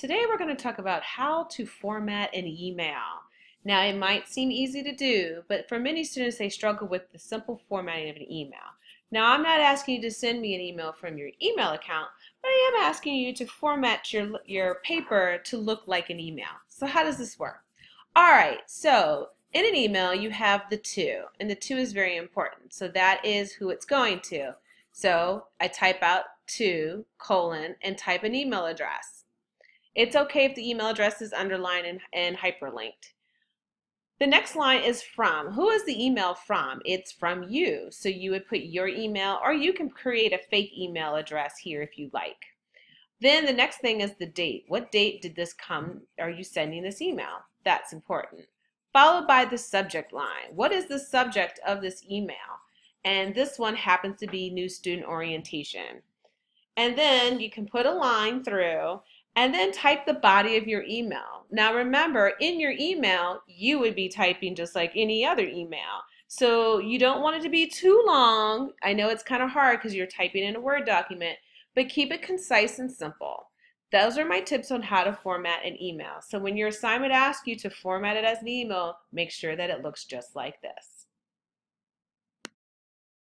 Today we're going to talk about how to format an email. Now it might seem easy to do, but for many students they struggle with the simple formatting of an email. Now I'm not asking you to send me an email from your email account, but I am asking you to format your, your paper to look like an email. So how does this work? Alright, so in an email you have the to, and the to is very important. So that is who it's going to. So I type out to, colon, and type an email address. It's okay if the email address is underlined and, and hyperlinked. The next line is from. Who is the email from? It's from you. So you would put your email or you can create a fake email address here if you like. Then the next thing is the date. What date did this come? Are you sending this email? That's important. Followed by the subject line. What is the subject of this email? And this one happens to be new student orientation. And then you can put a line through and then type the body of your email. Now remember, in your email, you would be typing just like any other email. So you don't want it to be too long. I know it's kind of hard because you're typing in a Word document, but keep it concise and simple. Those are my tips on how to format an email. So when your assignment asks you to format it as an email, make sure that it looks just like this.